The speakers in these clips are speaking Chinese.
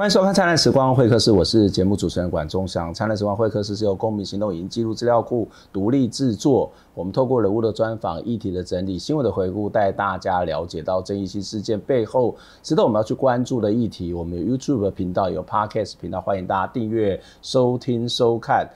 欢迎收看《灿烂时光会客室》，我是节目主持人管中祥。《灿烂时光会客室》是由公民行动影音记录资料库独立制作。我们透过人物的专访、议题的整理、新闻的回顾，带大家了解到争议性事件背后值得我们要去关注的议题。我们有 YouTube 频道，有 Podcast 频道，欢迎大家订阅、收听、收看。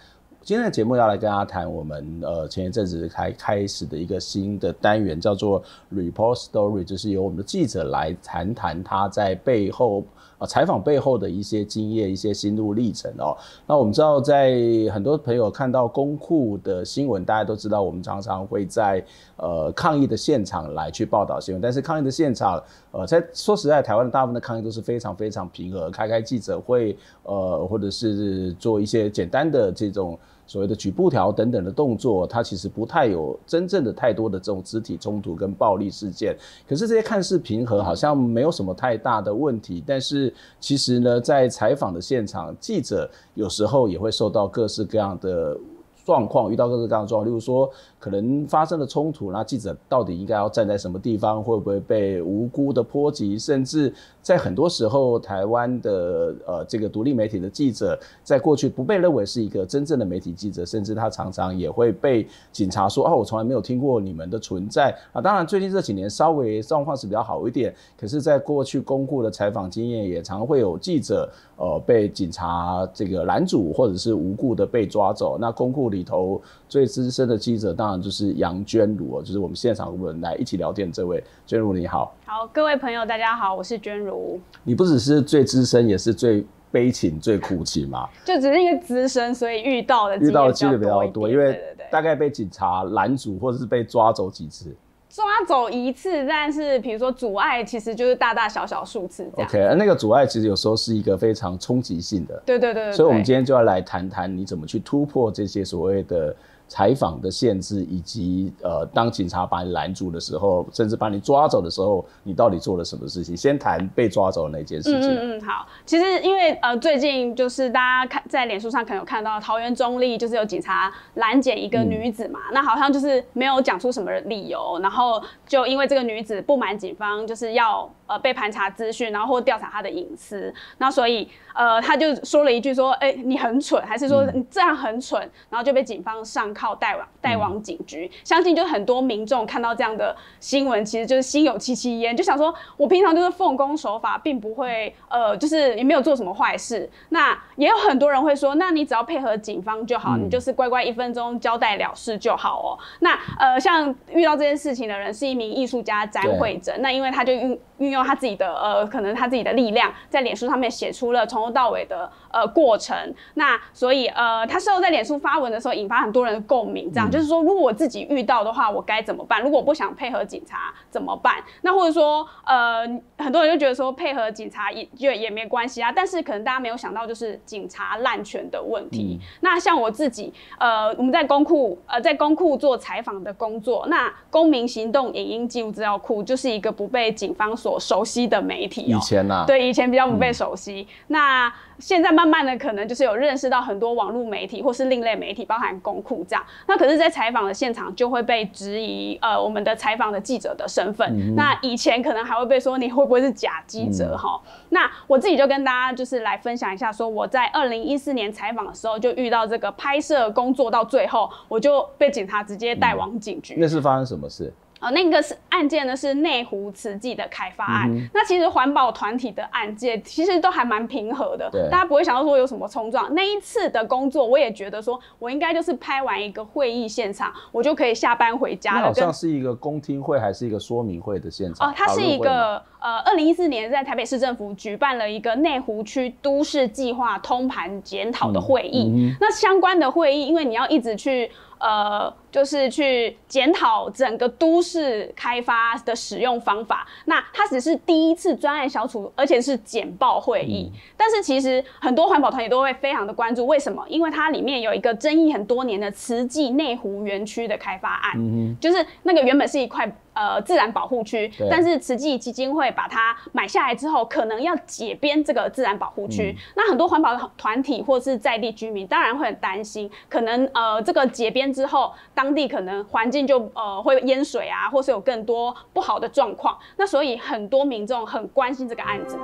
今天的节目要来跟大家谈我们呃前一阵子开开始的一个新的单元，叫做 Report Story，就是由我们的记者来谈谈他在背后啊采访背后的一些经验、一些心路历程哦。那我们知道，在很多朋友看到公库的新闻，大家都知道，我们常常会在呃抗议的现场来去报道新闻，但是抗议的现场，呃，在说实在，台湾的大部分的抗议都是非常非常平和，开开记者会，呃，或者是做一些简单的这种。所谓的举布条等等的动作，它其实不太有真正的太多的这种肢体冲突跟暴力事件。可是这些看似平和，好像没有什么太大的问题。但是其实呢，在采访的现场，记者有时候也会受到各式各样的状况，遇到各式各样的状况，例如说。可能发生了冲突，那记者到底应该要站在什么地方？会不会被无辜的波及？甚至在很多时候，台湾的呃这个独立媒体的记者，在过去不被认为是一个真正的媒体记者，甚至他常常也会被警察说：“哦，我从来没有听过你们的存在。”啊，当然最近这几年稍微状况是比较好一点，可是，在过去公布的采访经验，也常会有记者呃被警察这个拦阻，或者是无故的被抓走。那公库里头最资深的记者，当然。就是杨娟如哦，就是我们现场我们来一起聊天这位娟如你好，好各位朋友大家好，我是娟如。你不只是最资深，也是最悲情、最苦情嘛？就只是因为资深，所以遇到的遇到的几率比较多，因为大概被警察拦阻或者是被抓走几次，抓走一次，但是比如说阻碍，其实就是大大小小数次这样。OK，那个阻碍其实有时候是一个非常冲击性的，对对对。所以，我们今天就要来谈谈你怎么去突破这些所谓的。采访的限制，以及呃，当警察把你拦住的时候，甚至把你抓走的时候，你到底做了什么事情？先谈被抓走的那件事情。嗯嗯，好。其实因为呃，最近就是大家看在脸书上可能有看到桃园中立，就是有警察拦截一个女子嘛，那好像就是没有讲出什么理由，然后就因为这个女子不满警方就是要呃被盘查资讯，然后或调查他的隐私，那所以呃他就说了一句说，哎，你很蠢，还是说你这样很蠢，然后就被警方上。铐带往带往警局，相信就很多民众看到这样的新闻，其实就是心有戚戚焉，就想说，我平常就是奉公守法，并不会呃，就是也没有做什么坏事。那也有很多人会说，那你只要配合警方就好，你就是乖乖一分钟交代了事就好哦。那呃，像遇到这件事情的人是一名艺术家詹慧珍，那因为他就运运用他自己的呃，可能他自己的力量，在脸书上面写出了从头到尾的呃过程。那所以呃，他事后在脸书发文的时候，引发很多人的。共鸣，这样就是说，如果我自己遇到的话，我该怎么办？如果我不想配合警察怎么办？那或者说，呃，很多人就觉得说配合警察也就也没关系啊。但是可能大家没有想到，就是警察滥权的问题。那像我自己，呃，我们在公库，呃，在公库做采访的工作。那公民行动影音记录资料库就是一个不被警方所熟悉的媒体。以前呢？对，以前比较不被熟悉。那现在慢慢慢的，可能就是有认识到很多网络媒体或是另类媒体，包含公库这样。那可是，在采访的现场就会被质疑，呃，我们的采访的记者的身份。那以前可能还会被说你会不会是假记者哈？那我自己就跟大家就是来分享一下，说我在二零一四年采访的时候就遇到这个拍摄工作到最后，我就被警察直接带往警局。那是发生什么事？呃，那个是案件呢，是内湖慈济的开发案。那其实环保团体的案件其实都还蛮平和的，大家不会想到说有什么冲撞。那一次的工作，我也觉得说我应该就是拍完一个会议现场，我就可以下班回家了。好像是一个公听会还是一个说明会的现场？哦，它是一个呃，二零一四年在台北市政府举办了一个内湖区都市计划通盘检讨的会议。那相关的会议，因为你要一直去。呃，就是去检讨整个都市开发的使用方法。那它只是第一次专案小组，而且是简报会议。但是其实很多环保团体都会非常的关注，为什么？因为它里面有一个争议很多年的慈济内湖园区的开发案，就是那个原本是一块。呃，自然保护区，但是慈济基金会把它买下来之后，可能要解编这个自然保护区。那很多环保团体或是在地居民，当然会很担心，可能呃这个解编之后，当地可能环境就呃会淹水啊，或是有更多不好的状况。那所以很多民众很关心这个案子。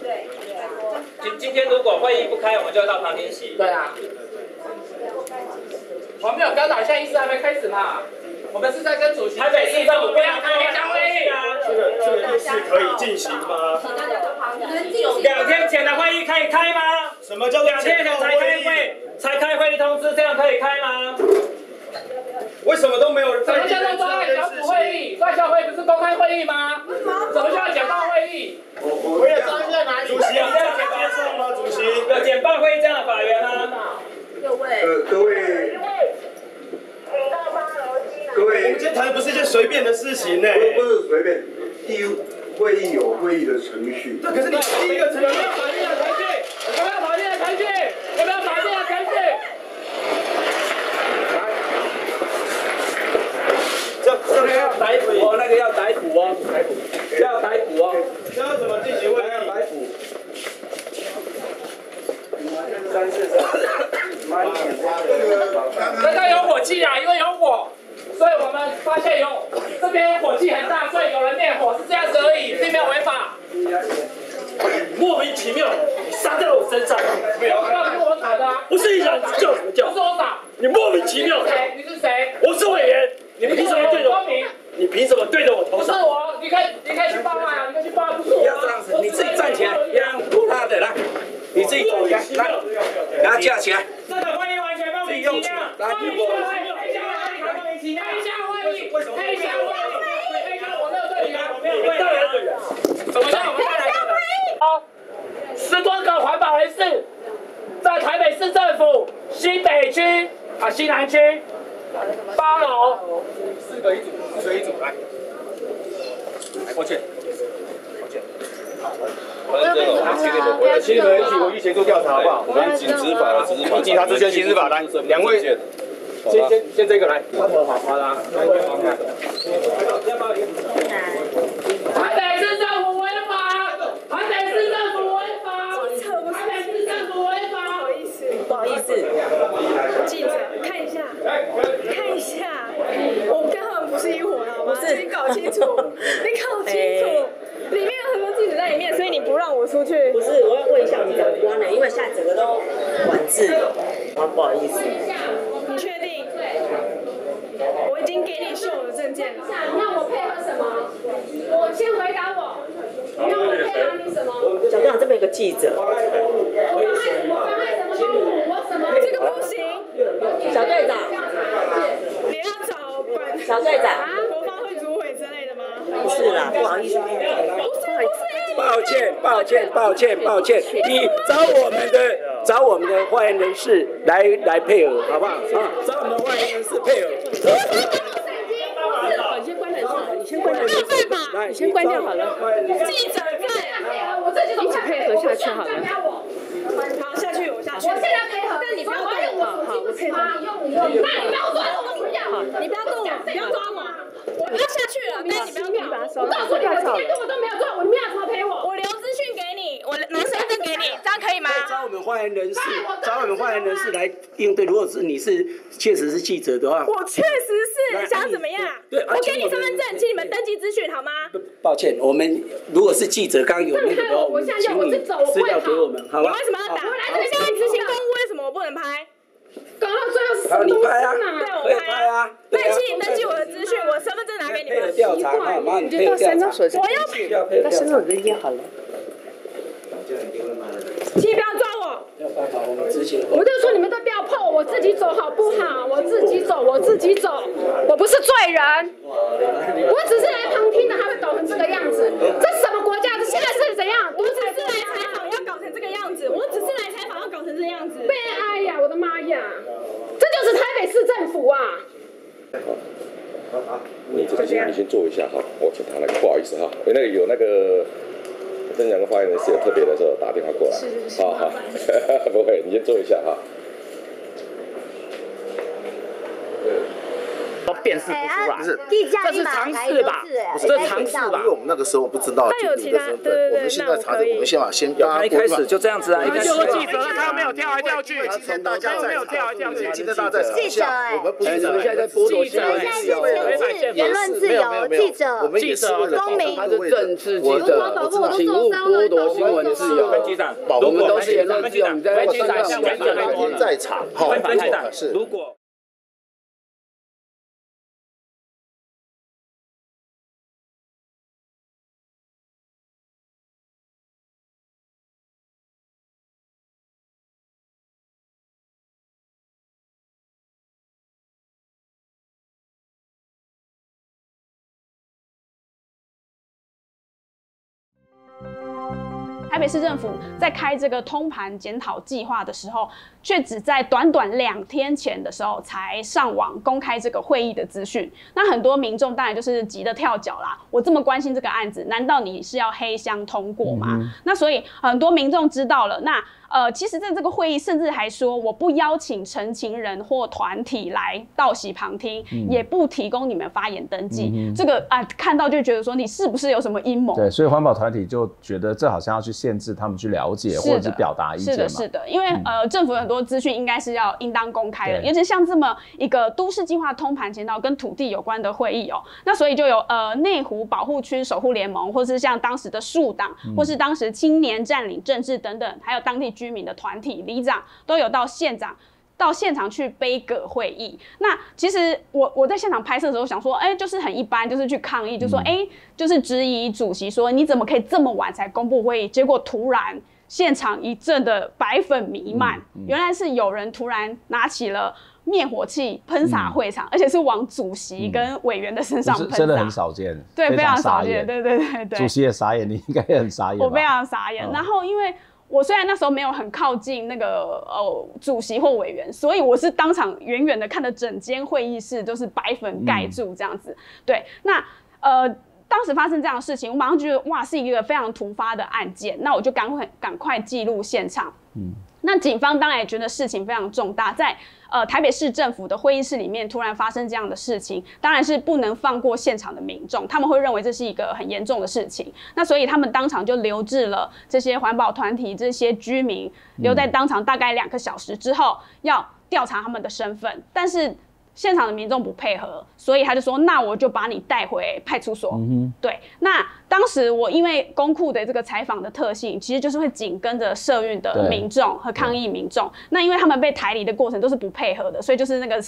对对啊，今今天如果会议不开，我们就到旁边席。对啊。我们没有干扰，现在议事还没开始嘛。我们是在跟主席。台北市政府不要开会议啊。这个这个议事可以进行吗？请大家到旁边。两天前的会议可以开吗？什么叫做两天前才开会，才开会议通知，这样可以开吗？为什么都没有人什么叫做专案小组会议？专案小组会不是公开会议吗？什么叫简报会议？我我也张在哪里？主席，你在接受吗？主席，有简报会议这样的法源吗？各位，呃，各位，各位我们位今，天谈的不是一件随便的事情呢。不不是随便，第一会议有会议的程序。可是你第一个程序的程序？有没有法律的程序？有没有法律的程序？这这个要逮捕哦，那个要逮捕哦，逮捕，要逮捕哦。这要怎么进行会议？逮捕。三四三，刚刚有火气啊，因为有火，所以我们发现有这边火气很大，所以有人灭火，是这样子而已，并没有违法。莫名其妙，你杀在我身上，没有，不要是我打的啊，不是你打，你叫什么叫不是？我打。你莫名其妙你是，谁？你是谁？我是委员，你凭什么对着我？光明？你凭什么对着我头不是？我，你可以，你可以去报案啊，你可以去报案，不是我。不要这样子，你自己站起来，让拖他的来，你自己走开，来，给他架起来，这个会议完全莫名其妙，来，黑屁股，箱会议，黑箱会议，黑箱会议，黑箱会议，黑箱我没有对你啊，你们到底要怎样？怎么样？我们再来一个。好，十多个环保人士在台北市政府西北区啊西南区八楼，四个一组，四个一组来。抱歉，抱歉。请你们一起回去协助调查好不好？我们警执法，警察职权刑事法来，两位，先先先这个来，好好好啦，台北市政府违法，台北市政府违法，台北市政府违法。不好意思，记者看一下，看一下，我跟他们不是一伙的好吗？不是你搞清楚，你搞清楚，里面有很多记者在里面，所以你不让我出去不。是，我要问一下我们长官呢，因为现在整个都管制了，啊，不好意思，你确定？我已经给你秀的证件了。你让我配合什么？我先回答我，你让我配合你什么？小队长这边有个记者，我妨碍我妨碍什么公务？我什么？这个不行，小队长，你要找管小队长，啊国发会主委之类的吗？不是啦，不好意思，不是不是，抱歉，抱歉，抱歉，抱歉，你找我们的找我们的发言人士来来配合，好不好？啊，找我们的发言人士配合。你先关掉，你先关掉，来，你先关掉好了。记者在。我自己一起配合下去好了我好，下去我下去。我现在配合，但你不要动我，好好，我配合。你用你用，那你不要抓我，不要，你不要动我，不要抓我。我要下去了，但你不要动我。我告诉你，我今天根本都没有做我，你们要怎么陪我？我留资讯给你，我拿身份证给你，这样可以吗？找我们发言人士，找我们发言人士来应对。如果是你是确实是记者的话，我确实是想怎么样？对啊我给你身份证，请你们登记资讯好吗？抱歉，我们如果是记者，刚刚有那个我们请你资料给我们，好吗？你为什么要打？我来你现在执行公务，为什么我不能拍？搞到最后是什好，么东西你拍啊，啊？可以拍啊，对啊那请你登记我的资讯，我身份证拿给你们。调查，好吗？你配合调查，我要要配合调查。人也好了。请你不要抓我。没有办法，我们执行。我就说你们都不要碰我，我自己走好不好？我自己走，我自己走，我不是罪人，我只是来旁听的，他会搞成这个样子，这什么国家？这现在是怎样？我只是来采访，要搞成这个样子。我只是来采访，要搞成这样子。悲哀呀！我的妈呀！这就是台北市政府啊！你这个先你先坐一下哈，我请他那个，不好意思哈，因为那个有那个跟两个发言人是有特别的时候打电话过来，好好，不会，你先坐一下哈。辨识不出来，这是一码牌常识吧？这是常识吧因为？我们那个时候不知道但有经理的身份，我们现在查证，我们先把先有他一开始就这样子啊，一开始就是记者，他没有跳来跳去，今天大家没在有跳来跳去。今天大家在记者哎我们不现在在剥夺新闻自由言言论自由，记者我们也是为了公民他是政治记我者请勿剥夺新闻自由。我们都是言论自由，你在分局长，在场，是如果。北市政府在开这个通盘检讨计划的时候，却只在短短两天前的时候才上网公开这个会议的资讯。那很多民众当然就是急得跳脚啦！我这么关心这个案子，难道你是要黑箱通过吗？那所以很多民众知道了，那呃，其实在这个会议甚至还说，我不邀请陈情人或团体来到席旁听，也不提供你们发言登记。这个啊、看到就觉得说你是不是有什么阴谋？对，所以环保团体就觉得这好像要去限制他们去了解或者是表达意见。是的，是的，因为、呃，政府很多资讯应该是要应当公开的，尤其像这么一个都市计划通盘检讨跟土地有关的会议哦，那所以就有呃内湖保护区守护联盟，或是像当时的树党，或是当时青年占领政治等等，还有当地居民的团体里长都有到县长。到现场去杯葛会议，那其实我我在现场拍摄的时候想说，哎、就是很一般，就是去抗议，就说，哎、就是质疑主席说，你怎么可以这么晚才公布会议？结果突然现场一阵的白粉弥漫，原来是有人突然拿起了灭火器喷洒会场，而且是往主席跟委员的身上喷真的很少见，对，非常少见，对对对对。主席也傻眼，你应该也很傻眼。我非常傻眼。嗯然后因为我虽然那时候没有很靠近那个呃主席或委员，所以我是当场远远的看着整间会议室都是白粉盖住这样子。对，那呃。当时发生这样的事情，我马上觉得哇，是一个非常突发的案件，那我就赶快赶快记录现场。嗯那警方当然也觉得事情非常重大，在呃台北市政府的会议室里面突然发生这样的事情，当然是不能放过现场的民众，他们会认为这是一个很严重的事情。那所以他们当场就留置了这些环保团体、这些居民，留在当场大概两个小时之后，要调查他们的身份，但是。现场的民众不配合，所以他就说：“那我就把你带回派出所。嗯对，那当时我因为公库的这个采访的特性，其实就是会紧跟着社运的民众和抗议民众。那因为他们被抬离的过程都是不配合的，所以就是那个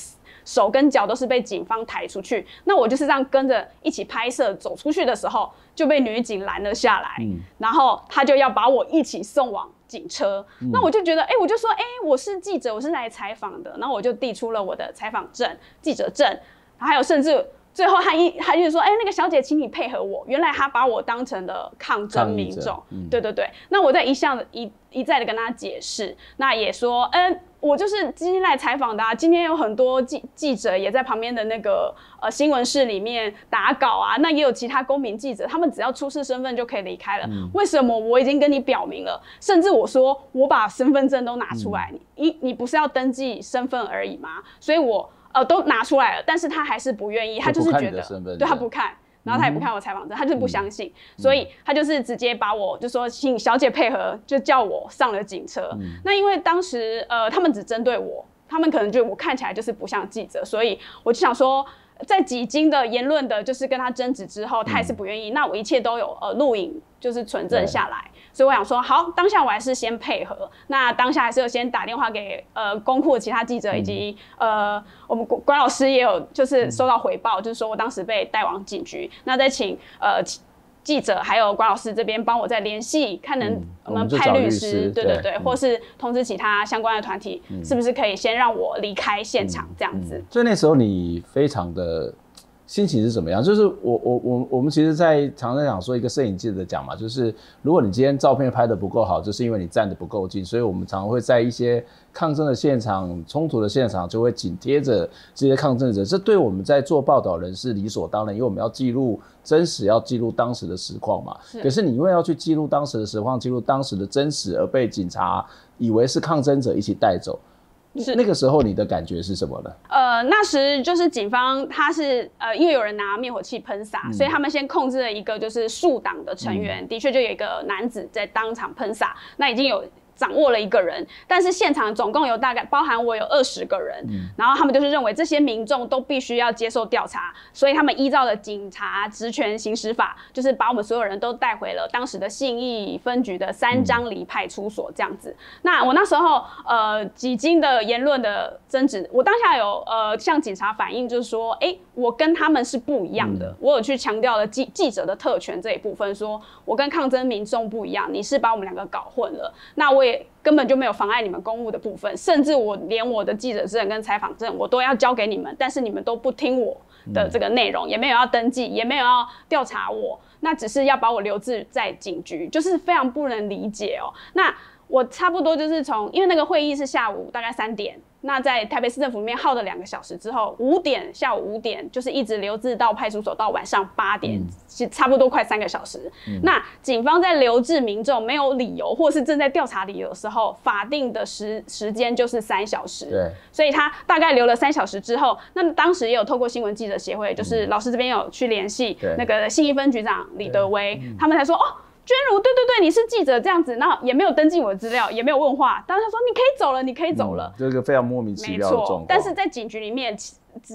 手跟脚都是被警方抬出去。那我就是这样跟着一起拍摄，走出去的时候就被女警拦了下来，然后他就要把我一起送往。警车，那我就觉得，哎、我就说，哎、我是记者，我是来采访的，然后我就递出了我的采访证、记者证，还有甚至最后他一他就说，哎、那个小姐，请你配合我。原来他把我当成了抗争民众，嗯对对对。那我在一向的一一再的跟他解释，那也说，嗯、我就是今天来采访的啊。今天有很多记记者也在旁边的那个呃新闻室里面打稿啊，那也有其他公民记者，他们只要出示身份就可以离开了。嗯为什么我已经跟你表明了？甚至我说我把身份证都拿出来，嗯你你不是要登记身份而已吗？所以我呃都拿出来了，但是他还是不愿意，他就是觉得对他不看。然后他也不看我采访证，他就是不相信，所以他就是直接把我就说请小姐配合，就叫我上了警车。嗯那因为当时呃他们只针对我，他们可能觉得我看起来就是不像记者，所以我就想说。在几经的言论的，就是跟他争执之后，他还是不愿意。那我一切都有呃录影，就是存证下来。所以我想说，好，当下我还是先配合。那当下还是有先打电话给呃公库的其他记者，以及、呃我们关关老师也有就是收到回报，就是说我当时被带往警局。那再请呃记者还有关老师这边帮我再联系，看能我们派律师，师对对对，或是通知其他相关的团体，是不是可以先让我离开现场这样子？所以那时候你非常的心情是怎么样？就是我我我我们其实，在常常讲说一个摄影记者讲嘛，就是如果你今天照片拍的不够好，就是因为你站的不够近，所以我们常常会在一些抗争的现场、冲突的现场，就会紧贴着这些抗争者。这对我们在做报道人是理所当然，因为我们要记录真实，要记录当时的实况嘛。是可是你因为要去记录当时的实况，记录当时的真实，而被警察以为是抗争者一起带走。是那个时候你的感觉是什么呢？呃，那时就是警方，他是呃，因为有人拿灭火器喷洒，嗯所以他们先控制了一个就是树党的成员，的确就有一个男子在当场喷洒，那已经有。掌握了一个人，但是现场总共有大概包含我有二十个人，嗯。然后他们就是认为这些民众都必须要接受调查，所以他们依照了警察职权行使法，就是把我们所有人都带回了当时的信义分局的三张里派出所这样子。那我那时候呃几经的言论的争执，我当下有呃向警察反映，就是说，哎、我跟他们是不一样的，我有去强调了记记者的特权这一部分，说我跟抗争民众不一样，你是把我们两个搞混了，那我也根本就没有妨碍你们公务的部分，甚至我连我的记者证跟采访证我都要交给你们，但是你们都不听我的这个内容，也没有要登记，也没有要调查我，那只是要把我留置在警局，就是非常不能理解哦。那我差不多就是从，因为那个会议是下午大概三点，那在台北市政府里面耗了两个小时之后，五点下午五点就是一直留置到派出所到晚上八点，其实差不多快三个小时。那警方在留置民众没有理由或是正在调查理由的时候，法定的时时间就是三小时。对，所以他大概留了三小时之后，那当时也有透过新闻记者协会，就是老师这边有去联系那个信义分局长李德威，他们才说哦。娟如，对对对，你是记者这样子，那也没有登记我的资料，也没有问话，当时他说你可以走了，你可以走了，这个非常莫名其妙的状况。，错但是在警局里面，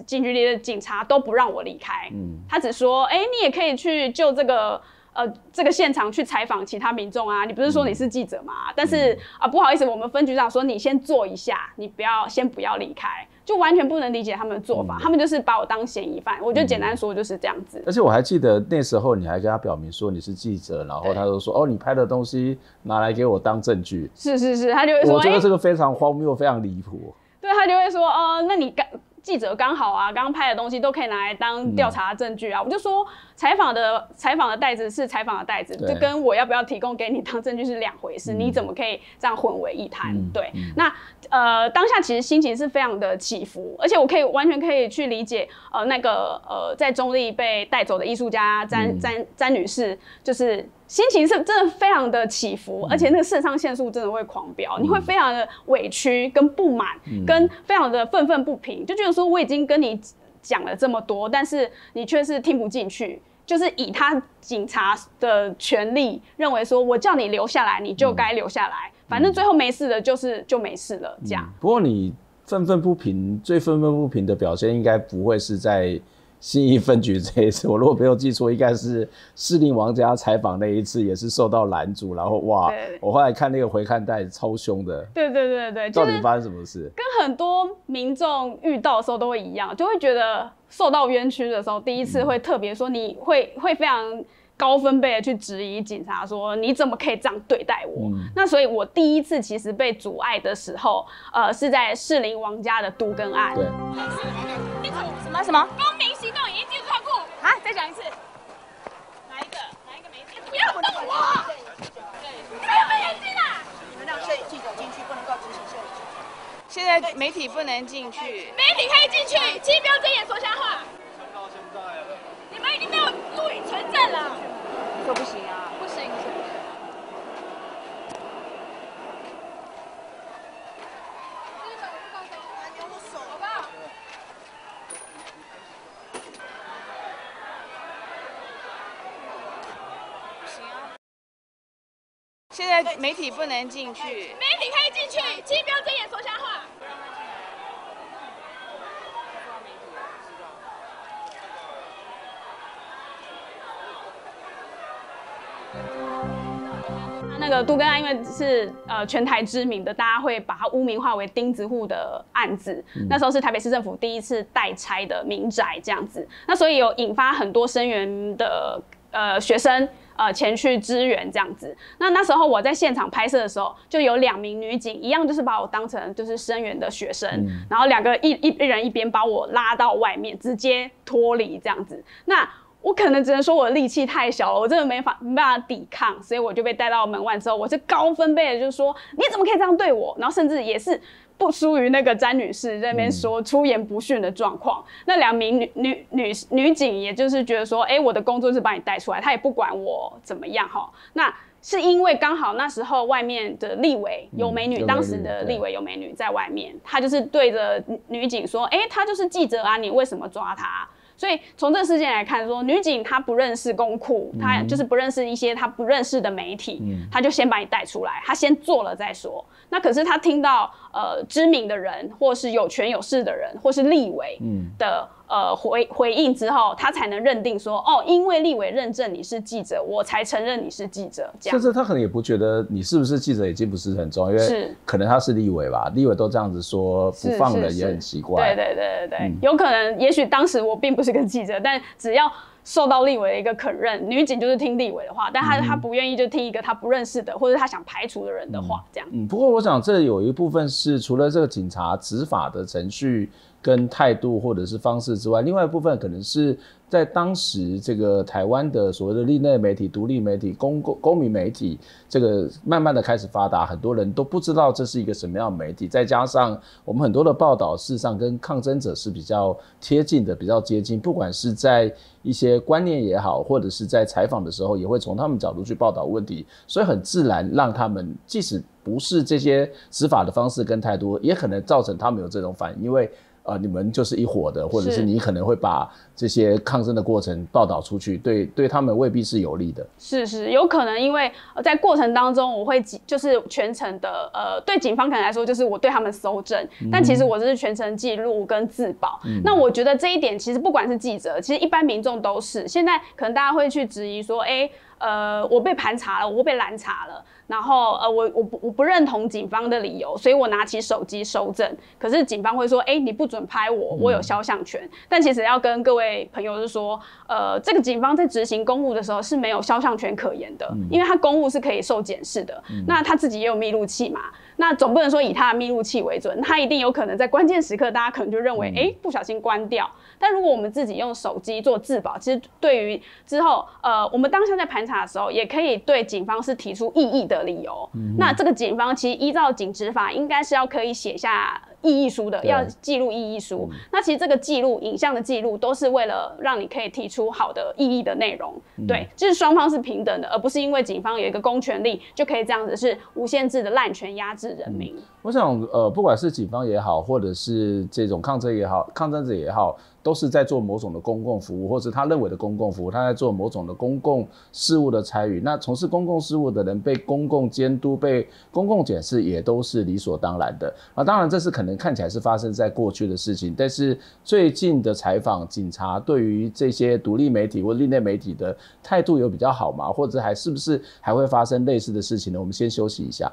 警局里的警察都不让我离开，嗯他只说，哎、你也可以去救这个。呃，这个现场去采访其他民众啊，你不是说你是记者吗？但是啊，不好意思，我们分局长说你先坐一下，你不要先不要离开，就完全不能理解他们的做法，他们就是把我当嫌疑犯。我就简单说就是这样子。而且我还记得那时候你还跟他表明说你是记者，然后他就说哦，你拍的东西拿来给我当证据。是是是，他就会说，哎、我觉得这个非常荒谬，非常离谱。对他就会说，呃，那你刚记者刚好啊，刚刚拍的东西都可以拿来当调查证据啊。我就说，采访的采访的袋子是采访的袋子，对就跟我要不要提供给你当证据是两回事。你怎么可以这样混为一谈？嗯对，那呃当下其实心情是非常的起伏，而且我可以完全可以去理解，呃，那个呃在中立被带走的艺术家詹嗯。詹詹女士，就是。心情是真的非常的起伏，而且那个肾上腺素真的会狂飙，你会非常的委屈、跟不满、跟非常的愤愤不平，就觉得说我已经跟你讲了这么多，但是你却是听不进去，就是以他警察的权利认为说我叫你留下来，你就该留下来，反正最后没事的，就是就没事了，这样。不过你愤愤不平，最愤愤不平的表现应该不会是在新义分局这一次。我如果没有记错，应该是士林王家采访那一次，也是受到拦阻，然后哇对，我后来看那个回看带超凶的。对对对对，就是到底发生什么事？跟很多民众遇到的时候都会一样，就会觉得受到冤屈的时候，第一次会特别说，你会会非常高分贝的去质疑警察，说你怎么可以这样对待我？嗯那所以我第一次其实被阻碍的时候，呃，是在士林王家的都更案。对，什么什么？公民行动已经进入仓库啊！再讲一次。哪一个？哪一个媒体？不要动我！你们有没有眼睛啊？你们让摄影记者进去，不能够执行摄影。现在媒体不能进去。媒体可以进去，请不要睁眼说瞎话。已经没有录影存证了。这不行啊！不行。好不好？不行啊！现在媒体不能进去。媒体可以进去，请不要睁眼说瞎话。那个都更案因为是呃全台知名的，大家会把它污名化为钉子户的案子。那时候是台北市政府第一次代拆的民宅这样子，那所以有引发很多声援的呃学生呃前去支援这样子。那那时候我在现场拍摄的时候，就有两名女警一样，就是把我当成就是声援的学生，然后两个一一一人一边把我拉到外面，直接脱离这样子。那我可能只能说我的力气太小了，我真的没法没办法抵抗，所以我就被带到门外之后，我是高分贝的，就是说你怎么可以这样对我？然后甚至也是不输于那个詹女士在那边说出言不逊的状况。那两名女女女女警，也就是觉得说，哎，我的工作是把你带出来，她也不管我怎么样哈。那是因为刚好那时候外面的立委有美女，当时的立委有美女在外面，她就是对着女警说，哎，她就是记者啊，你为什么抓他？所以从这个事件来看，说女警她不认识公库，她就是不认识一些她不认识的媒体，她就先把你带出来，她先做了再说。那可是她听到呃知名的人，或是有权有势的人，或是立委的呃回回应之后，他才能认定说，哦，因为立委认证你是记者，我才承认你是记者。甚至他可能也不觉得你是不是记者已经不是很重要，因为可能他是立委吧，立委都这样子说不放人也很奇怪。对对对对对，有可能也许当时我并不是个记者，但只要。受到立委的一个肯认，女警就是听立委的话，但她她不愿意就听一个她不认识的或者她想排除的人的话，这样。嗯，不过我想这有一部分是除了这个警察执法的程序跟态度或者是方式之外，另外一部分可能是。在当时，这个台湾的所谓的另类媒体、独立媒体、公公公民媒体，这个慢慢的开始发达，很多人都不知道这是一个什么样的媒体。再加上我们很多的报道，事实上跟抗争者是比较贴近的，比较接近。不管是在一些观念也好，或者是在采访的时候，也会从他们角度去报道问题，所以很自然让他们，即使不是这些执法的方式跟态度，也可能造成他们有这种反应，因为。呃，你们就是一伙的，或者是你可能会把这些抗争的过程报道出去，对对他们未必是有利的。是是，有可能因为在过程当中，我会就是全程的，呃，对警方可能来说就是我对他们搜证，但其实我这是全程记录跟自保。那我觉得这一点其实不管是记者，其实一般民众都是。现在可能大家会去质疑说，哎。呃，我被盘查了，我被拦查了，然后呃，我我不我不认同警方的理由，所以我拿起手机收证。可是警方会说，哎，你不准拍我，我有肖像权。但其实要跟各位朋友是说，呃，这个警方在执行公务的时候是没有肖像权可言的，因为他公务是可以受检视的。那他自己也有密录器嘛，那总不能说以他的密录器为准，他一定有可能在关键时刻，大家可能就认为，哎，不小心关掉。但如果我们自己用手机做自保，其实对于之后，呃，我们当下在盘查的时候，也可以对警方是提出异议的理由。嗯那这个警方其实依照警执法，应该是要可以写下。异议书的要记录异议书，那其实这个记录影像的记录都是为了让你可以提出好的异议的内容，对，就是双方是平等的，而不是因为警方有一个公权力就可以这样子是无限制的滥权压制人民。我想，呃，不管是警方也好，或者是这种抗争也好，抗争者也好。都是在做某种的公共服务，或者他认为的公共服务，他在做某种的公共事务的参与。那从事公共事务的人被公共监督、被公共检视，也都是理所当然的。啊，当然这是可能看起来是发生在过去的事情，但是最近的采访，警察对于这些独立媒体或另类媒体的态度有比较好吗？或者还是不是还会发生类似的事情呢？我们先休息一下。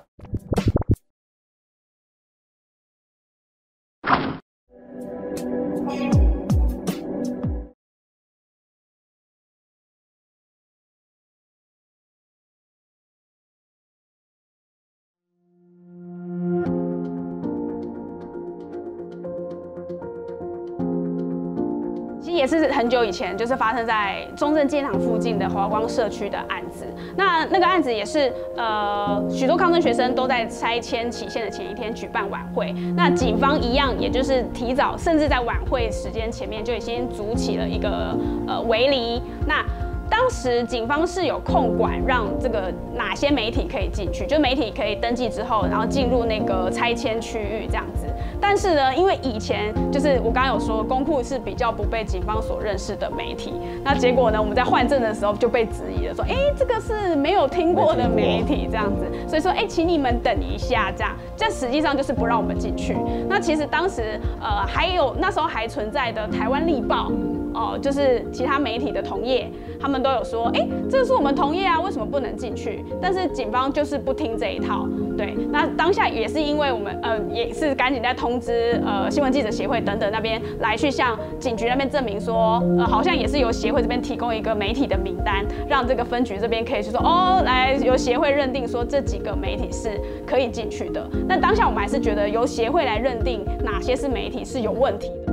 也是很久以前，就是发生在中正纪念堂附近的华光社区的案子。那那个案子也是，呃，许多抗争学生都在拆迁期限的前一天举办晚会。那警方一样，也就是提早，甚至在晚会时间前面就已经组起了一个呃围篱。那当时警方是有控管，让这个哪些媒体可以进去，就媒体可以登记之后，然后进入那个拆迁区域这样子。但是呢，因为以前就是我刚刚有说，公库是比较不被警方所认识的媒体，那结果呢，我们在换证的时候就被质疑了，说，哎，这个是没有听过的媒体这样子，所以说，哎，请你们等一下这样，这实际上就是不让我们进去。那其实当时，呃，还有那时候还存在的台湾立报。哦，就是其他媒体的同业，他们都有说，哎，这是我们同业啊，为什么不能进去？但是警方就是不听这一套，对。那当下也是因为我们，呃，也是赶紧在通知，呃，新闻记者协会等等那边来去向警局那边证明说，呃，好像也是由协会这边提供一个媒体的名单，让这个分局这边可以去说，哦，来由协会认定说这几个媒体是可以进去的。那当下我们还是觉得由协会来认定哪些是媒体是有问题的。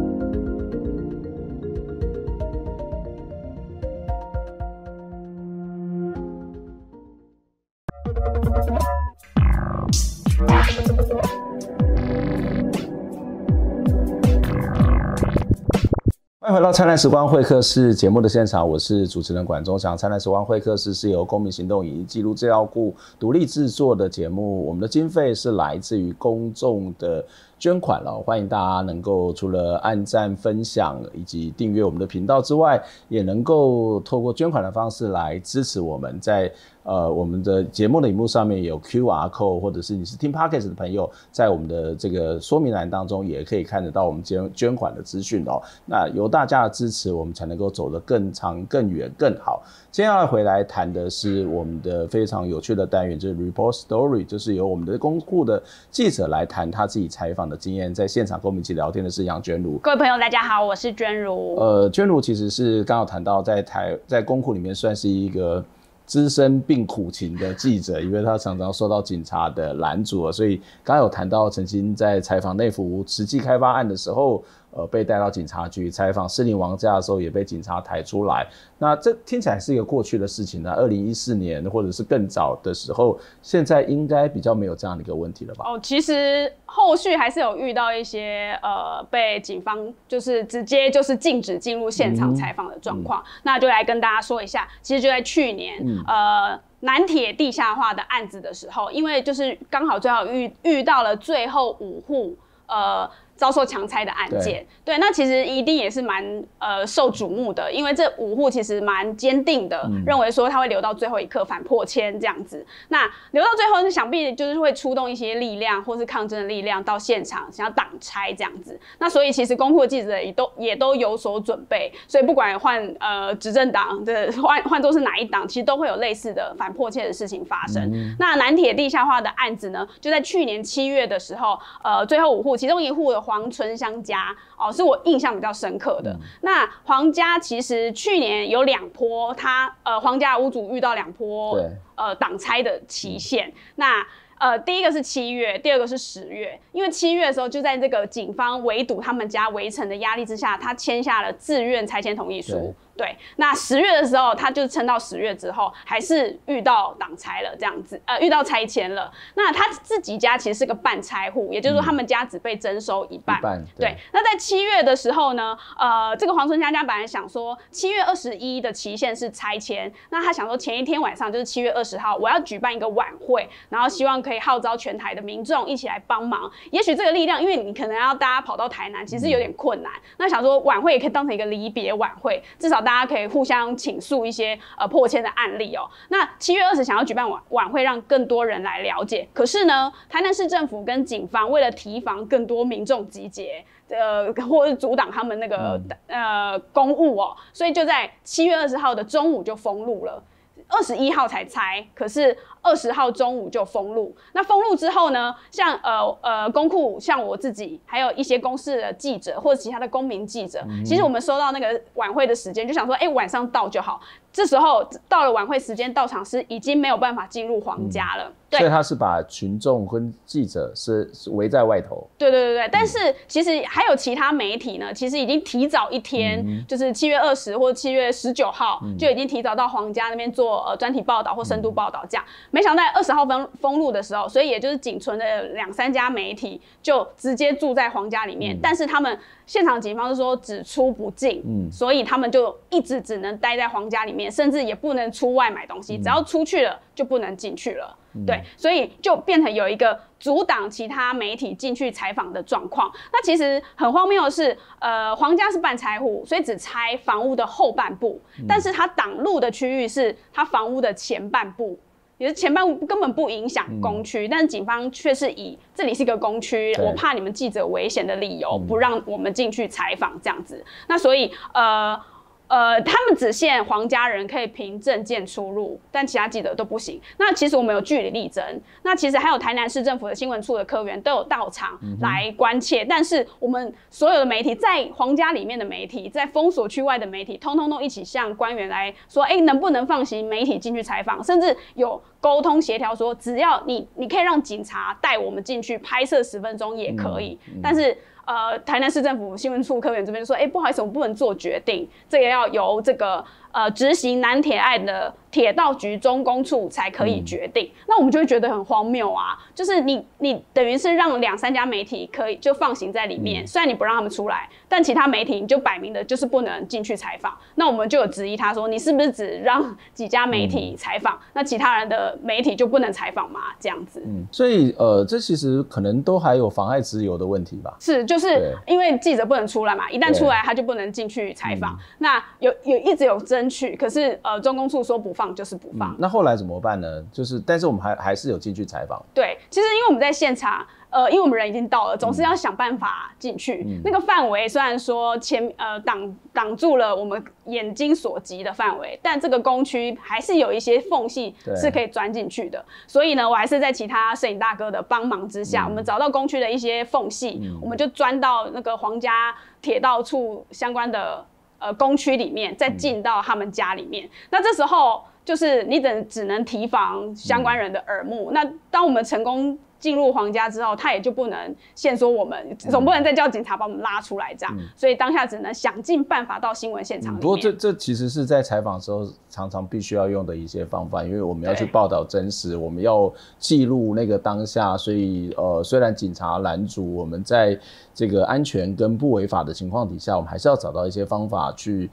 到灿烂时光会客室节目的现场，我是主持人管中祥。灿烂时光会客室是由公民行动影音记录资料库独立制作的节目，我们的经费是来自于公众的捐款了。欢迎大家能够除了按赞、分享以及订阅我们的频道之外，也能够透过捐款的方式来支持我们在。呃，我们的节目的荧幕上面有 Q R code，或者是你是听 Podcast 的朋友，在我们的这个说明栏当中也可以看得到我们捐捐款的资讯哦。那有大家的支持，我们才能够走得更长、更远、更好。接下来回来谈的是我们的非常有趣的单元，就是 Report Story，就是由我们的公库的记者来谈他自己采访的经验。在现场跟我们一起聊天的是杨娟如。各位朋友，大家好，我是娟如。呃，娟如其实是刚好谈到在台在公库里面算是一个。资深并苦情的记者，因为他常常受到警察的拦阻，所以刚刚有谈到曾经在采访内服实际开发案的时候。呃，被带到警察局采访士林王家的时候，也被警察抬出来。那这听起来是一个过去的事情呢。二零一四年或者是更早的时候，现在应该比较没有这样的一个问题了吧？哦，其实后续还是有遇到一些呃，被警方就是直接就是禁止进入现场采访的状况。那就来跟大家说一下，其实就在去年，呃，南铁地下化的案子的时候，因为就是刚好最好遇遇到了最后五户，呃。遭受强拆的案件，对，那其实一定也是蛮呃受瞩目的，因为这五户其实蛮坚定的，认为说他会留到最后一刻反破迁这样子。那留到最后，想必就是会出动一些力量或是抗争的力量到现场，想要挡拆这样子。那所以其实公库的记者也都也都有所准备，所以不管换呃执政党的换换作是哪一党，其实都会有类似的反破迁的事情发生。那南铁地下化的案子呢，就在去年七月的时候，呃，最后五户，其中一户的。黄春香家哦，是我印象比较深刻的。那黄家其实去年有两波，他呃黄家屋主遇到两波呃挡拆的期限。那呃第一个是七月，第二个是十月。因为七月的时候就在这个警方围堵他们家围城的压力之下，他签下了自愿拆迁同意书。对，那十月的时候，他就撑到十月之后，还是遇到挡拆了这样子，呃，遇到拆迁了。那他自己家其实是个半拆户，也就是说他们家只被征收一半。对。那在七月的时候呢，呃，这个黄春香家本来想说，七月二十一的期限是拆迁，那他想说前一天晚上就是七月二十号，我要举办一个晚会，然后希望可以号召全台的民众一起来帮忙。也许这个力量，因为你可能要大家跑到台南，其实有点困难。那想说晚会也可以当成一个离别晚会，至少。大家可以互相倾诉一些呃破千的案例哦。那七月二十想要举办晚晚会，让更多人来了解。可是呢，台南市政府跟警方为了提防更多民众集结，呃，或者阻挡他们那个呃公务哦，所以就在七月二十号的中午就封路了。二十一号才拆，可是二十号中午就封路。那封路之后呢？像呃呃公库，像我自己，还有一些公司的记者或者其他的公民记者，其实我们收到那个晚会的时间，就想说，哎，晚上到就好。这时候到了晚会时间到场是，已经没有办法进入皇家了。所以他是把群众跟记者是围在外头。对对对对，但是其实还有其他媒体呢，其实已经提早一天，就是七月二十或七月十九号就已经提早到皇家那边做呃专题报道或深度报道这样。没想到二十号封封路的时候，所以也就是仅存的两三家媒体就直接住在皇家里面，但是他们现场警方是说只出不进，嗯，所以他们就一直只能待在皇家里面，甚至也不能出外买东西，只要出去了就不能进去了。对，所以就变成有一个阻挡其他媒体进去采访的状况。那其实很荒谬的是，呃，皇家是半拆户，所以只拆房屋的后半部，但是它挡路的区域是它房屋的前半部，也是前半部根本不影响公区，但是警方却是以这里是一个公区，我怕你们记者危险的理由，不让我们进去采访这样子。那所以，呃。呃，他们只限皇家人可以凭证件出入，但其他记者都不行。那其实我们有据理力争，那其实还有台南市政府的新闻处的科员都有到场来关切。但是我们所有的媒体，在皇家里面的媒体，在封锁区外的媒体，通通都一起向官员来说，哎，能不能放行媒体进去采访？甚至有沟通协调说，只要你你可以让警察带我们进去拍摄十分钟也可以，但是。呃，台南市政府新闻处科员这边说，哎，不好意思，我们不能做决定，这个要由这个呃执行南铁案的铁道局中公处才可以决定。那我们就会觉得很荒谬啊，就是你你等于是让两三家媒体可以就放行在里面，虽然你不让他们出来，但其他媒体你就摆明的就是不能进去采访。那我们就有质疑他说，你是不是只让几家媒体采访，那其他人的媒体就不能采访吗？这样子。嗯，所以呃，这其实可能都还有妨碍自由的问题吧。是，就是因为记者不能出来嘛，一旦出来他就不能进去采访。那有有一直有争取，可是呃，中公处说不放就是不放。嗯那后来怎么办呢？就是，但是我们还还是有进去采访。对，其实因为我们在现场，呃，因为我们人已经到了，总是要想办法进去。嗯那个范围虽然说前呃挡挡住了我们眼睛所及的范围，但这个工区还是有一些缝隙是可以钻进去的。所以呢，我还是在其他摄影大哥的帮忙之下，我们找到工区的一些缝隙，我们就钻到那个皇家铁道处相关的呃工区里面，再进到他们家里面。那这时候就是你只只能提防相关人的耳目。那当我们成功进入皇家之后，他也就不能限缩我们，总不能再叫警察把我们拉出来这样。所以当下只能想尽办法到新闻现场。不过这这其实是在采访时候常常必须要用的一些方法，因为我们要去报道真实，我们要记录那个当下，所以呃，虽然警察拦阻，我们在这个安全跟不违法的情况底下，我们还是要找到一些方法去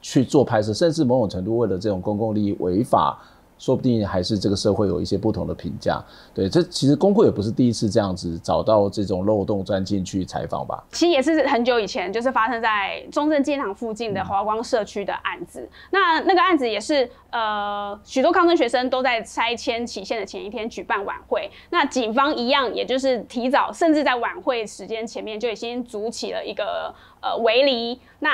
去做拍摄，甚至某种程度为了这种公共利益违法。说不定还是这个社会有一些不同的评价，对，这其实工会也不是第一次这样子找到这种漏洞钻进去采访吧，其实也是很久以前，就是发生在中正纪念堂附近的华光社区的案子。那那个案子也是呃，许多抗争学生都在拆迁期限的前一天举办晚会。那警方一样，也就是提早，甚至在晚会时间前面就已经组起了一个呃围篱。那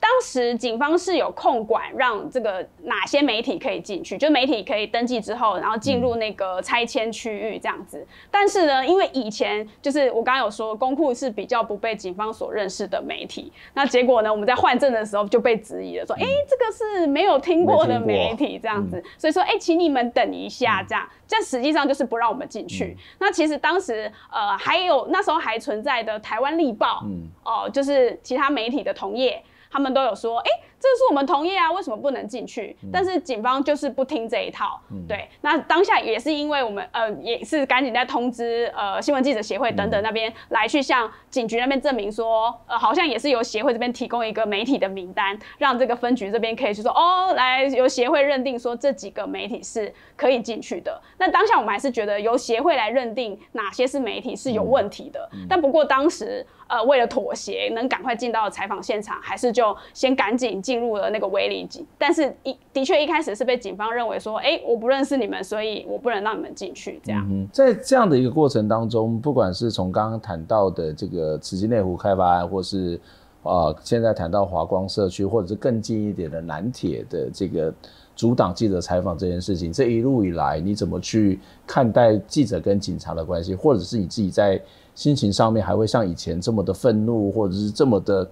当时警方是有控管，让这个哪些媒体可以进去，就媒体可以登记之后，然后进入那个拆迁区域这样子。但是呢，因为以前就是我刚刚有说，公库是比较不被警方所认识的媒体，那结果呢，我们在换证的时候就被质疑了，说，哎、这个是没有听过的媒体这样子，所以说，哎、请你们等一下这样。这实际上就是不让我们进去。那其实当时呃还有那时候还存在的台湾立报，哦、就是其他媒体的同业。他们都有说，哎、这是我们同业啊，为什么不能进去？但是警方就是不听这一套。对，那当下也是因为我们呃也是赶紧在通知呃新闻记者协会等等那边来去向警局那边证明说，呃好像也是由协会这边提供一个媒体的名单，让这个分局这边可以去说，哦，来由协会认定说这几个媒体是可以进去的。那当下我们还是觉得由协会来认定哪些是媒体是有问题的。但不过当时呃为了妥协，能赶快进到采访现场，还是就先赶紧进入了那个围篱。但是一的确一开始是被警方认为说，哎、我不认识你们，所以我不能让你们进去这样。嗯，在这样的一个过程当中，不管是从刚刚谈到的这个慈济内湖开发案，或是呃现在谈到华光社区，或者是更近一点的南铁的这个阻挡记者采访这件事情，这一路以来你怎么去看待记者跟警察的关系，或者是你自己在心情上面还会像以前这么的愤怒，或者是这么的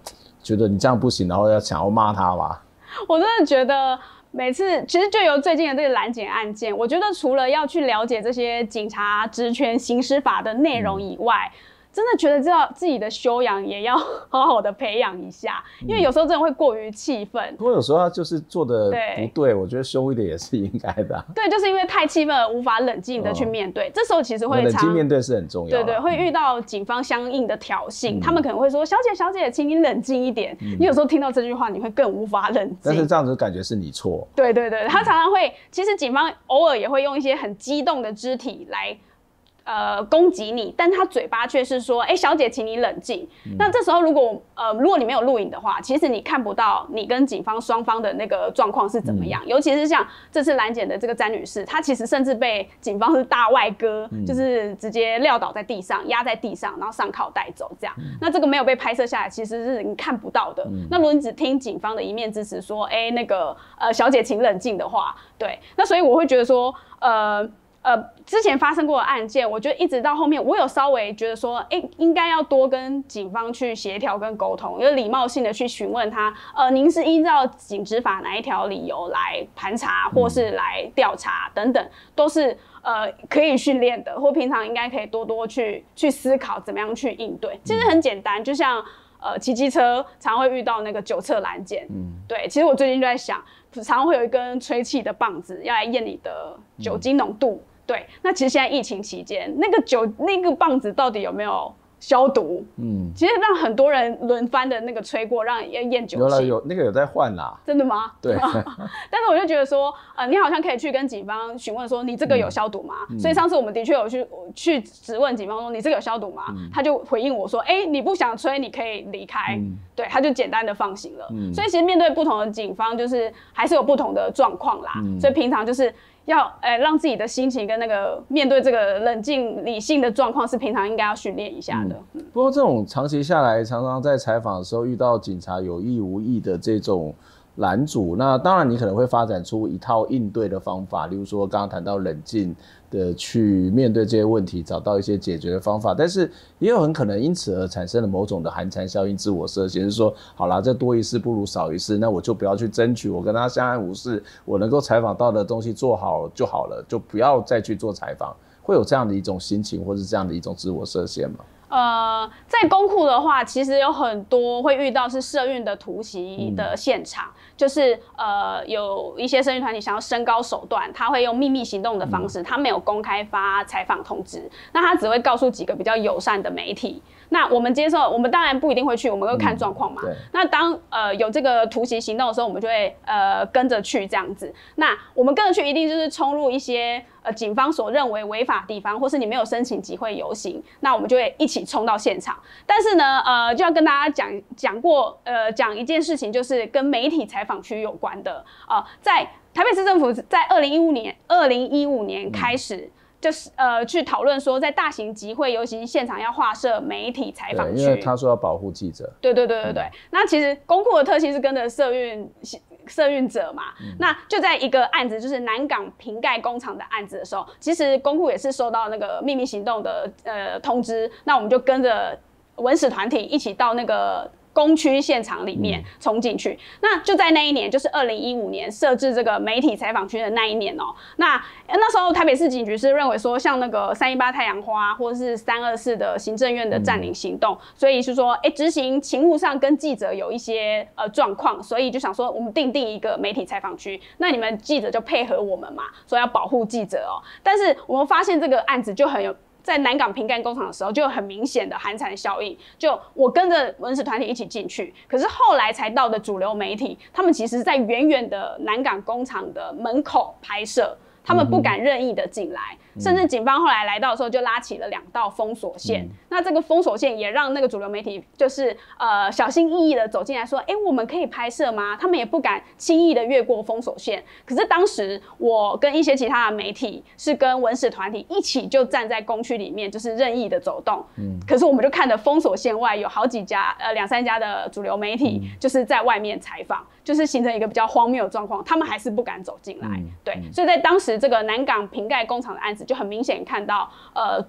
觉得你这样不行，然后要想要骂他吧？我真的觉得每次其实就由最近的这个拦截案件，我觉得除了要去了解这些警察职权行使法的内容以外，真的觉得知道自己的修养也要好好的培养一下，因为有时候真的会过于气愤。不过有时候他就是做的不对，我觉得凶一点也是应该的啊、对，就是因为太气愤了，无法冷静的去面对，这时候其实会冷静面对是很重要的。对对，会遇到警方相应的挑衅，他们可能会说：“小姐，小姐，请你冷静一点。你有时候听到这句话，你会更无法冷静。但是这样子感觉是你错。对对对，他常常会，其实警方偶尔也会用一些很激动的肢体来。呃，攻击你，但他嘴巴却是说：“哎、小姐，请你冷静。那这时候，如果呃，如果你没有录影的话，其实你看不到你跟警方双方的那个状况是怎么样。尤其是像这次拦检的这个詹女士，她其实甚至被警方是大外哥，就是直接撂倒在地上，压在地上，然后上铐带走这样。那这个没有被拍摄下来，其实是你看不到的。那如果你只听警方的一面之词，说：“哎、那个呃，小姐，请冷静”的话，对，那所以我会觉得说，呃。呃，之前发生过的案件，我觉得一直到后面，我有稍微觉得说，哎、应该要多跟警方去协调跟沟通，有礼貌性的去询问他，呃，您是依照警执法哪一条理由来盘查，或是来调查等等，都是呃可以训练的，或平常应该可以多多去去思考怎么样去应对。其实很简单，就像。呃骑机车常会遇到那个酒测拦检。嗯，对，其实我最近就在想，常常会有一根吹气的棒子要来验你的酒精浓度。对，那其实现在疫情期间，那个酒那个棒子到底有没有？消毒，嗯，其实让很多人轮番的那个吹过，让验验酒有了有那个有在换啦，真的吗？对。但是我就觉得说，呃，你好像可以去跟警方询问说，你这个有消毒吗？所以上次我们的确有去去质问警方说，你这个有消毒吗？他就回应我说，哎，你不想吹，你可以离开。对，他就简单的放行了。所以其实面对不同的警方，就是还是有不同的状况啦。所以平常就是。要诶，让自己的心情跟那个面对这个冷静理性的状况，是平常应该要训练一下的。不过这种长期下来，常常在采访的时候遇到警察有意无意的这种。拦阻，那当然你可能会发展出一套应对的方法，例如说刚刚谈到冷静的去面对这些问题，找到一些解决的方法。但是也有很可能因此而产生了某种的寒蝉效应、自我设限，是说好啦，这多一事不如少一事，那我就不要去争取，我跟他相安无事，我能够采访到的东西做好就好了，就不要再去做采访。会有这样的一种心情，或是这样的一种自我设限吗？呃，在公库的话，其实有很多会遇到是社运的突袭的现场，就是呃有一些生育团体想要升高手段，他会用秘密行动的方式，他没有公开发采访通知，那他只会告诉几个比较友善的媒体。那我们接受，我们当然不一定会去，我们会看状况嘛。那当呃有这个突袭行动的时候，我们就会呃跟着去这样子。那我们跟着去，一定就是冲入一些呃警方所认为违法地方，或是你没有申请集会游行，那我们就会一起冲到现场。但是呢，呃，就要跟大家讲讲过，呃，讲一件事情，就是跟媒体采访区有关的啊，在台北市政府在二零一五年，二零一五年开始。就是呃，去讨论说，在大型集会游行现场要划设媒体采访区，因为他说要保护记者。对对对对对。那其实公库的特性是跟着社运社运者嘛，那就在一个案子，就是南港瓶盖工厂的案子的时候，其实公库也是收到那个秘密行动的呃通知，那我们就跟着文史团体一起到那个。工区现场里面冲进去，那就在那一年，就是二零一五年设置这个媒体采访区的那一年哦。那那时候台北市警局是认为说，像那个三一八太阳花或者是三二四的行政院的占领行动，所以是说，哎，执行勤务上跟记者有一些呃状况，所以就想说，我们定定一个媒体采访区，那你们记者就配合我们嘛，说要保护记者哦。但是我们发现这个案子就很有。在南港瓶盖工厂的时候，就有很明显的寒蝉效应。就我跟着文史团体一起进去，可是后来才到的主流媒体，他们其实在远远的南港工厂的门口拍摄。他们不敢任意的进来，甚至警方后来来到的时候就拉起了两道封锁线。那这个封锁线也让那个主流媒体就是呃小心翼翼的走进来，说：“哎，我们可以拍摄吗？”他们也不敢轻易的越过封锁线。可是当时我跟一些其他的媒体是跟文史团体一起就站在工区里面，就是任意的走动。嗯。可是我们就看着封锁线外有好几家呃两三家的主流媒体就是在外面采访。就是形成一个比较荒谬的状况，他们还是不敢走进来。对，所以在当时这个南港瓶盖工厂的案子，就很明显看到，呃，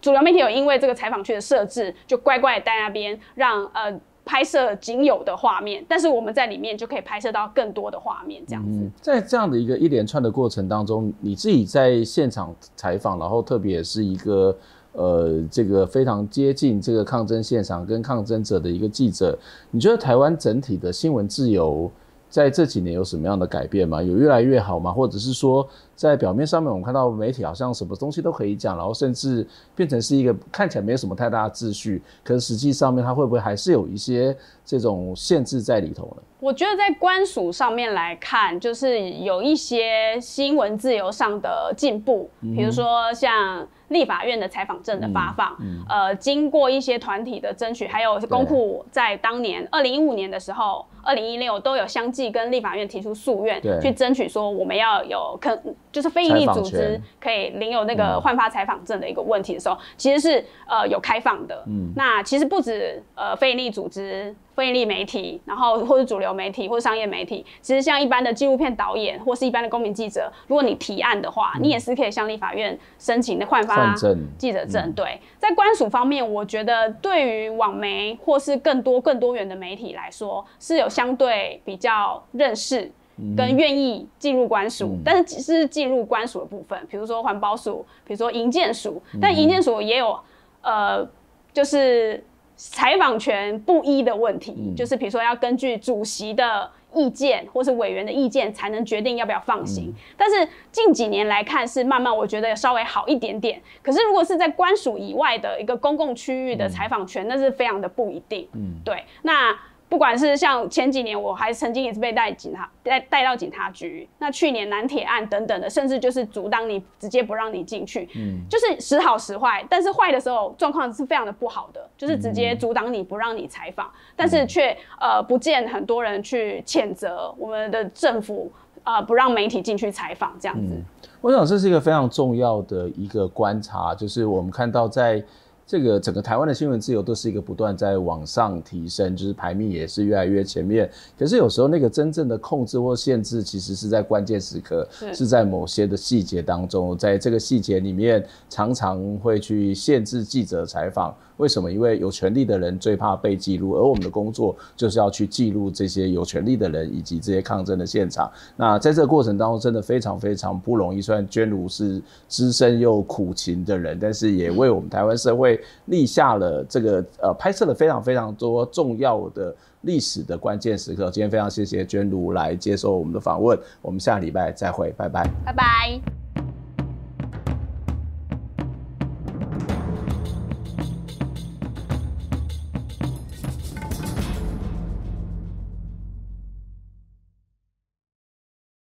主流媒体有因为这个采访区的设置，就乖乖在那边让呃拍摄仅有的画面，但是我们在里面就可以拍摄到更多的画面，这样子。在这样的一个一连串的过程当中，你自己在现场采访，然后特别是一个。呃，这个非常接近这个抗争现场跟抗争者的一个记者，你觉得台湾整体的新闻自由在这几年有什么样的改变吗？有越来越好吗？或者是说，在表面上面我们看到媒体好像什么东西都可以讲，然后甚至变成是一个看起来没有什么太大的秩序，可是实际上面它会不会还是有一些这种限制在里头呢？我觉得在官署上面来看，就是有一些新闻自由上的进步，比如说像。立法院的采访证的发放，嗯呃，经过一些团体的争取，还有公库在当年二零一五年的时候，二零一六都有相继跟立法院提出诉愿，去争取说我们要有可就是非营利组织可以领有那个换发采访证的一个问题的时候，其实是呃有开放的。嗯那其实不止呃非营利组织。非营利媒体，然后或者主流媒体或者商业媒体，其实像一般的纪录片导演或是一般的公民记者，如果你提案的话，你也是可以向立法院申请的换发记者证。对，在官署方面，我觉得对于网媒或是更多更多元的媒体来说，是有相对比较认识跟愿意进入官署，但是只是进入官署的部分，比如说环保署，比如说营建署，但营建署也有呃，就是。采访权不一的问题，就是比如说要根据主席的意见或是委员的意见才能决定要不要放行。但是近几年来看是慢慢，我觉得稍微好一点点。可是如果是在官署以外的一个公共区域的采访权，那是非常的不一定。嗯，对，那。不管是像前几年，我还曾经也是被带警察带带到警察局。那去年南铁案等等的，甚至就是阻挡你，直接不让你进去。嗯，就是时好时坏。但是坏的时候状况是非常的不好的，就是直接阻挡你不让你采访，但是却呃不见很多人去谴责我们的政府啊不让媒体进去采访这样子。我想这是一个非常重要的一个观察，就是我们看到在。这个整个台湾的新闻自由都是一个不断在往上提升，就是排名也是越来越前面。可是有时候那个真正的控制或限制，其实是在关键时刻，是在某些的细节当中，在这个细节里面，常常会去限制记者采访。为什么？因为有权利的人最怕被记录，而我们的工作就是要去记录这些有权利的人以及这些抗争的现场。那在这个过程当中，真的非常非常不容易。虽然娟如是资深又苦勤的人，但是也为我们台湾社会立下了这个呃拍摄了非常非常多重要的历史的关键时刻。今天非常谢谢娟如来接受我们的访问，我们下礼拜再会，拜拜，拜拜。